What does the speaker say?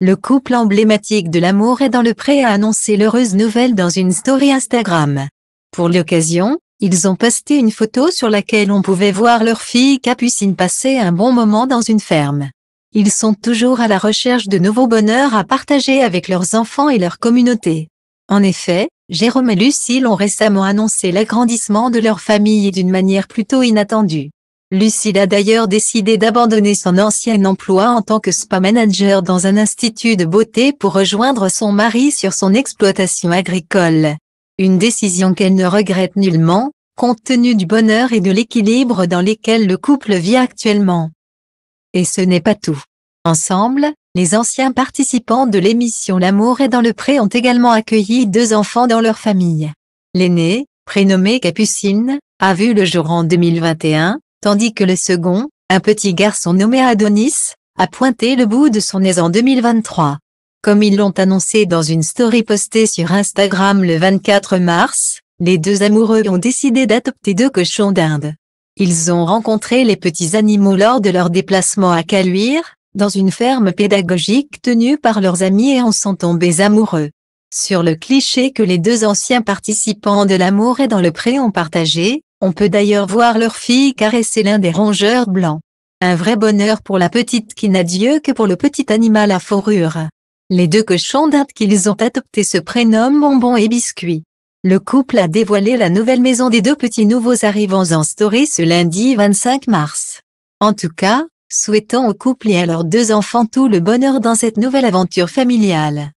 Le couple emblématique de l'amour est dans le pré a annoncé l'heureuse nouvelle dans une story Instagram. Pour l'occasion, ils ont posté une photo sur laquelle on pouvait voir leur fille Capucine passer un bon moment dans une ferme. Ils sont toujours à la recherche de nouveaux bonheurs à partager avec leurs enfants et leur communauté. En effet, Jérôme et Lucille ont récemment annoncé l'agrandissement de leur famille d'une manière plutôt inattendue. Lucille a d'ailleurs décidé d'abandonner son ancien emploi en tant que spa manager dans un institut de beauté pour rejoindre son mari sur son exploitation agricole. Une décision qu'elle ne regrette nullement, compte tenu du bonheur et de l'équilibre dans lesquels le couple vit actuellement. Et ce n'est pas tout. Ensemble, les anciens participants de l'émission L'amour est dans le pré ont également accueilli deux enfants dans leur famille. L'aîné, prénommé Capucine, a vu le jour en 2021, tandis que le second, un petit garçon nommé Adonis, a pointé le bout de son nez en 2023. Comme ils l'ont annoncé dans une story postée sur Instagram le 24 mars, les deux amoureux ont décidé d'adopter deux cochons d'Inde. Ils ont rencontré les petits animaux lors de leur déplacement à Caluire, dans une ferme pédagogique tenue par leurs amis et en sont tombés amoureux. Sur le cliché que les deux anciens participants de l'amour et dans le pré ont partagé, on peut d'ailleurs voir leur fille caresser l'un des rongeurs blancs. Un vrai bonheur pour la petite qui n'a Dieu que pour le petit animal à fourrure. Les deux cochons d'Inde qu'ils ont adoptés se prénomment Bonbon et Biscuit. Le couple a dévoilé la nouvelle maison des deux petits nouveaux arrivants en story ce lundi 25 mars. En tout cas, souhaitons au couple et à leurs deux enfants tout le bonheur dans cette nouvelle aventure familiale.